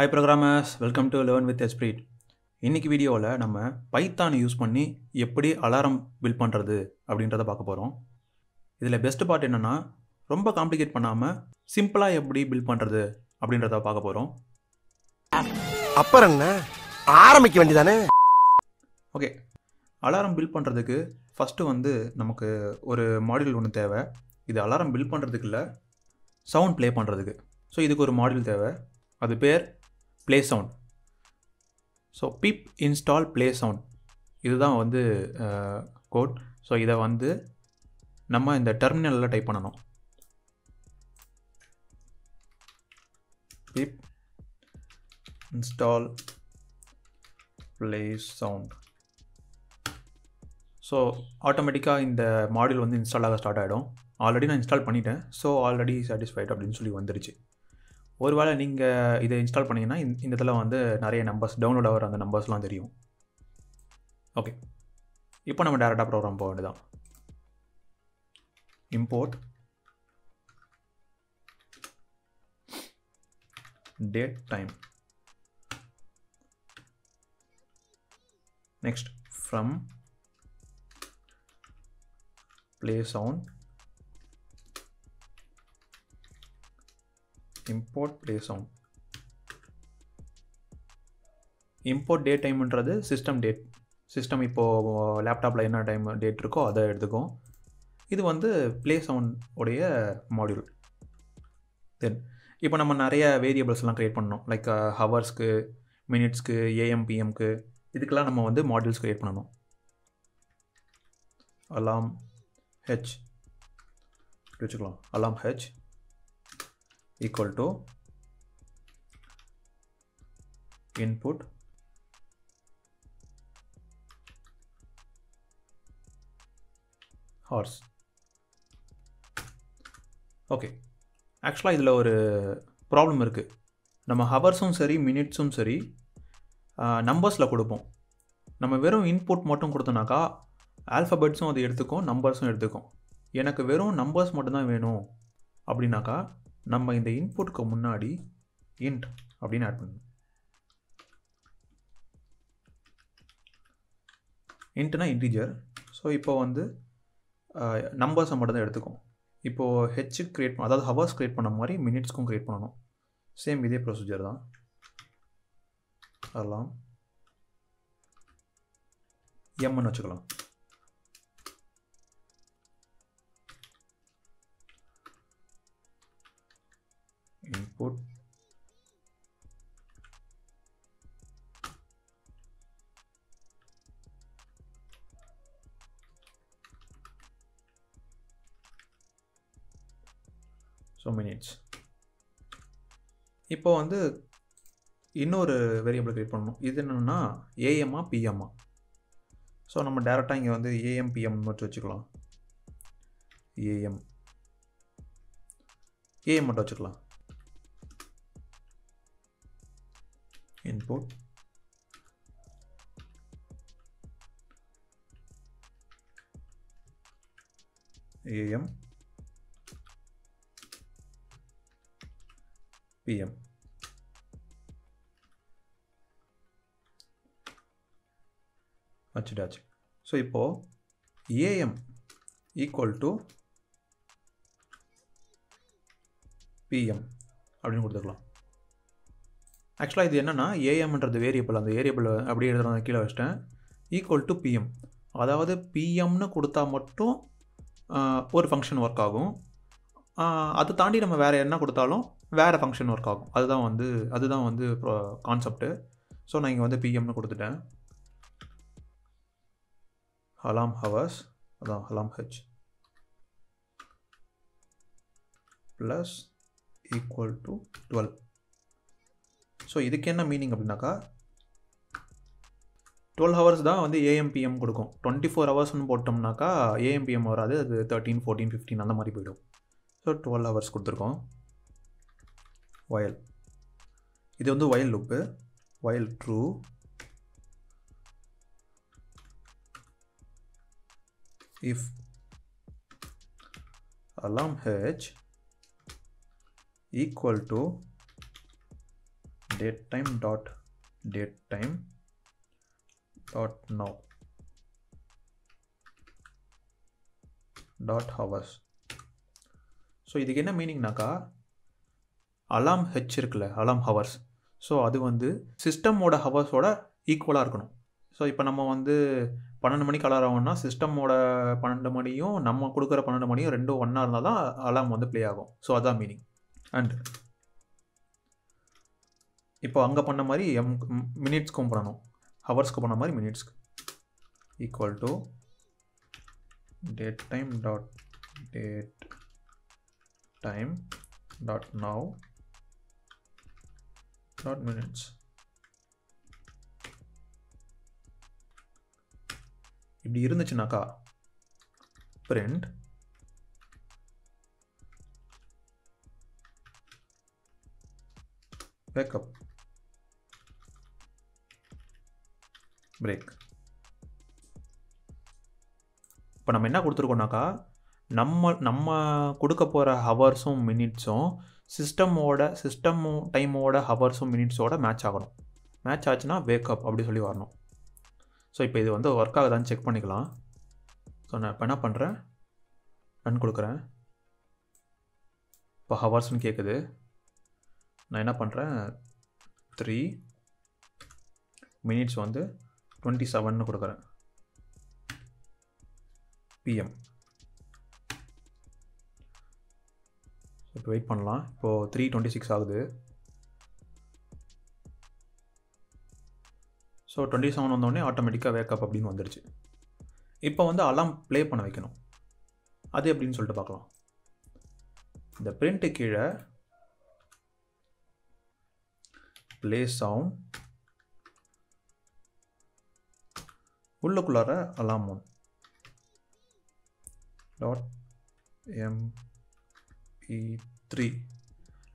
Hi programmers welcome to learn with Esprit இன்னைக்கு வீடியோவில் நம்ம பைத்தான் யூஸ் பண்ணி எப்படி அலாரம் பில்ட் பண்ணுறது அப்படின்றத பார்க்க போகிறோம் இதில் பெஸ்ட் பார்ட் என்னென்னா ரொம்ப காம்ப்ளிகேட் பண்ணாமல் சிம்பிளாக எப்படி பில்ட் பண்ணுறது அப்படின்றத பார்க்க போகிறோம் அப்புறம் ஆரம்பிக்க வேண்டியதானே? ஓகே அலாரம் பில்ட் பண்ணுறதுக்கு ஃபஸ்ட்டு வந்து நமக்கு ஒரு மாடியூல் ஒன்று தேவை. இது அலாரம் பில்ட் பண்ணுறதுக்கு இல்லை சவுண்ட் ப்ளே பண்ணுறதுக்கு ஸோ இதுக்கு ஒரு மாடியூல் தேவை. அது பேர் play sound so pip install play sound இதுதான் வந்து கோட் ஸோ இதை வந்து நம்ம இந்த டெர்மினலில் டைப் பண்ணணும். Pip install play sound so ஆட்டோமேட்டிக்காக இந்த மாடியூல் வந்து இன்ஸ்டால் ஆக ஸ்டார்ட் ஆகிடும் ஆல்ரெடி நான் இன்ஸ்டால் பண்ணிட்டேன். ஸோ ஆல்ரெடி சாட்டிஸ்ஃபைட் அப்படின்னு சொல்லி வந்துருச்சு. ஒருவேளை நீங்கள் இதை இன்ஸ்டால் பண்ணிங்கன்னா இந்த இந்த இதில் வந்து நிறைய நம்பர்ஸ் டவுன்லோட் ஆகிற அந்த நம்பர்ஸ்லாம் தெரியும். ஓகே இப்போ நம்ம டேரெக்டாக ப்ரோக்ராம் போக வேண்டியதான் import date time next from play sound import play sound import date டைம்ன்றது சிஸ்டம் டேட் சிஸ்டம் இப்போது லேப்டாப்பில் என்ன டைம் டேட் இருக்கோ அதை எடுத்துக்கும். இது வந்து ப்ளே சவுண்ட் உடைய மாடியூல் தென் இப்போ நம்ம நிறைய வேரியபிள்ஸ்லாம் க்ரியேட் பண்ணணும். லைக் ஹவர்ஸ்க்கு மினிட்ஸ்க்கு ஏஎம் பிஎம்க்கு இதுக்கெல்லாம் நம்ம வந்து மாடியூல்ஸ் க்ரியேட் பண்ணணும். அலாம் ஹெச் வச்சுக்கலாம். Alarm H equal to input hours okay ஆக்சுவலாக இதில் ஒரு ப்ராப்ளம் இருக்குது நம்ம ஹவர்ஸும் சரி மினிட்ஸும் சரி நம்பர்ஸில் கொடுப்போம். நம்ம வெறும் இன்புட் மட்டும் கொடுத்தோனாக்கா ஆல்ஃபபெட்ஸும் அது எடுத்துக்கும் நம்பர்ஸும் எடுத்துக்கும். எனக்கு வெறும் நம்பர்ஸ் மட்டும்தான் வேணும் அப்படின்னாக்கா நம்ம இந்த இன்புட்டுக்கு முன்னாடி இன்ட் அப்படின்னு ஆட் பண்ணணும். இன்ட்னா இன்டீஜர் ஸோ இப்போ வந்து நம்பர்ஸை மட்டும் தான் எடுத்துக்கும் இப்போது ஹெச்சு க்ரியேட் பண்ண அதாவது ஹவர்ஸ் க்ரியேட் பண்ண மாதிரி மினிட்ஸ்க்கும் க்ரியேட் பண்ணணும். சேம் இதே ப்ரொசீஜர் தான். அதெல்லாம் எம்னு வச்சுக்கலாம். Input ஸோ மினிட்ஸ் இப்போ வந்து இன்னொரு வேரியபிள் க்ரியேட் பண்ணணும். இது என்னென்னா ஏஎம்மா பிஎம்மா ஸோ நம்ம டேரெக்டாக இங்கே வந்து ஏஎம் பிஎம் மட்டும் வச்சுக்கலாம். ஏஎம் ஏஎம் மட்டும் வச்சுக்கலாம். Input ஏஎம் pm வச்சுட்டாச்சு ஸோ இப்போது ஏஎம் ஈக்குவல் டு பிஎம் அப்படின்னு கொடுத்துக்கலாம் ஆக்சுவலாக இது என்னென்னா ஏஎம்ன்றது வேரியபிள் அந்த வேரியபிள் அப்படியே எழுதுறத கீழே வச்சிட்டேன். ஈக்குவல் டு பிஎம் அதாவது பிஎம்னு கொடுத்தா மட்டும் ஒரு ஃபங்க்ஷன் ஒர்க் ஆகும். அதை தாண்டி நம்ம வேறு என்ன கொடுத்தாலும் வேறு ஃபங்க்ஷன் ஒர்க் ஆகும். அதுதான் வந்து அதுதான் வந்து கான்செப்ட்டு ஸோ நான் இங்கே வந்து பிஎம்னு கொடுத்துட்டேன். ஹலாம் ஹவர்ஸ் அதான் alarm H plus equal to twelve so இதுக்கு என்ன மீனிங் அப்படின்னாக்கா டுவெல் ஹவர்ஸ் தான் வந்து ஏஎம்பிஎம் கொடுக்கும். டுவெண்ட்டி ஃபோர் ஹவர்ஸ்னு போட்டோம்னாக்கா ஏஎம்பிஎம் வராது. அது தேர்ட்டீன் ஃபோர்டீன் ஃபிஃப்டீன் அந்த மாதிரி போயிடும். ஸோ டுவெல் ஹவர்ஸ் கொடுத்துருக்கோம். வயல் இது வந்து while loop while true if alarm H equal to date time dot date time dot now dot hours so இதுக்கு என்ன மீனிங்னாக்கா அலாம் ஹெச் இருக்குல்ல அலாம் ஹவர்ஸ் ஸோ அது வந்து சிஸ்டமோட ஹவர்ஸோட ஈக்குவலாக இருக்கணும். ஸோ இப்போ நம்ம வந்து பன்னெண்டு மணிக்கு அலாரம் ஆகும்னா சிஸ்டமோட பன்னெண்டு மணியும் நம்ம கொடுக்குற பன்னெண்டு மணியும் ரெண்டும் ஒன்றா இருந்தால் தான் அலாம் வந்து ப்ளே ஆகும். ஸோ அதான் மீனிங் அண்ட் இப்போ அங்கே பண்ண மாதிரி எம் மினிட்ஸ்க்கும் பண்ணணும். ஹவர்ஸ்க்கு பண்ண மாதிரி மினிட்ஸ்க்கு equal to date time dot date time dot now dot minutes இப்படி இருந்துச்சுனாக்கா பிரிண்ட் பேக்கப் பிரேக் இப்போ நம்ம என்ன கொடுத்துருக்கோம்னாக்கா நம்ம நம்ம கொடுக்க போகிற ஹவர்ஸும் மினிட்ஸும் சிஸ்டமோட சிஸ்டம் டைமோட ஹவர்ஸும் மினிட்ஸோட மேட்ச் ஆகணும். மேட்ச் ஆச்சுன்னா வேக்கப் அப்படி சொல்லி வரணும். ஸோ இப்போ இது வந்து ஒர்க் ஆகுதான்னு செக் பண்ணிக்கலாம். ஸோ நான் இப்போ என்ன பண்ணுறேன் ரன் கொடுக்குறேன். இப்போ ஹவர்ஸ்னு கேட்குது நான் என்ன பண்ணுறேன் த்ரீ மினிட்ஸ் வந்து டுவெண்ட்டி செவன்னு கொடுக்குறேன். பிஎம் இப்போ வெயிட் பண்ணலாம். இப்போது த்ரீ டுவெண்ட்டி சிக்ஸ் ஆகுது ஸோ டுவெண்ட்டி செவன் வந்தோடனே ஆட்டோமேட்டிக்காக வேக்கப் அப்படின்னு வந்துடுச்சு இப்போ வந்து அலாம் ப்ளே பண்ண வைக்கணும். அது எப்படின்னு சொல்லிட்டு பார்க்கலாம். இந்த பிரிண்ட்டு கீழே play sound உள்ளுக்குள்ளார alarm one dot MP three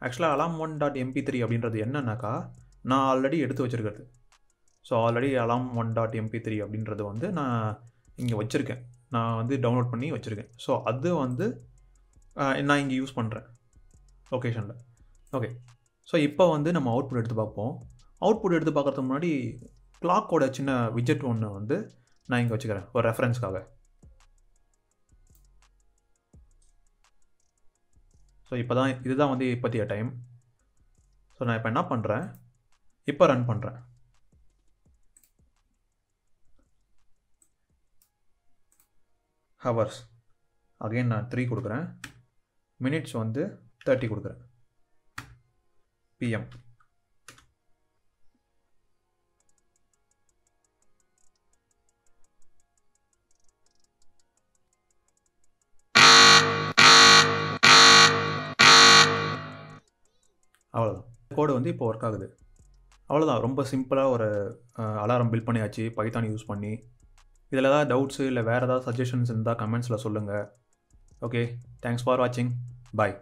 ஆக்சுவலாக alarm one dot MP three அப்படின்றது என்னன்னாக்கா நான் ஆல்ரெடி எடுத்து வச்சுருக்கிறது. So already alarm one dot MP three அப்படின்றது வந்து நான் இங்கே வச்சுருக்கேன். நான் வந்து டவுன்லோட் பண்ணி வச்சுருக்கேன். ஸோ அது வந்து நான் இங்கே யூஸ் பண்ணுறேன் லொக்கேஷனில் ஓகே ஸோ இப்போ வந்து நம்ம அவுட்புட் எடுத்து பார்ப்போம். அவுட்புட் எடுத்து பார்க்கறதுக்கு முன்னாடி கிளாக்கோட சின்ன விஜெட் ஒன்று வந்து நான் இங்கே வச்சுக்கிறேன். ஒரு ரெஃபரன்ஸ்க்காக ஸோ இப்போ தான் இதுதான் வந்து இப்போத்திய டைம் ஸோ நான் இப்போ என்ன பண்ணுறேன் இப்போ ரன் பண்ணுறேன் ஹவர்ஸ் அகைன் நான் த்ரீ கொடுக்குறேன். மினிட்ஸ் வந்து தேர்ட்டி கொடுக்குறேன். பிஎம் வந்து இப்போ ஒர்க் ஆகுது. அவ்வளோதான் ரொம்ப சிம்பிளாக ஒரு அலாரம் பில் பண்ணியாச்சு. பைத்தான் யூஸ் பண்ணி. இதில் ஏதாவது டவுட்ஸு இல்லை வேறு ஏதாவது சஜஷன்ஸ் இருந்தால் கமெண்ட்ஸில் சொல்லுங்கள் ஓகே தேங்க்ஸ் ஃபார் வாட்சிங் பாய்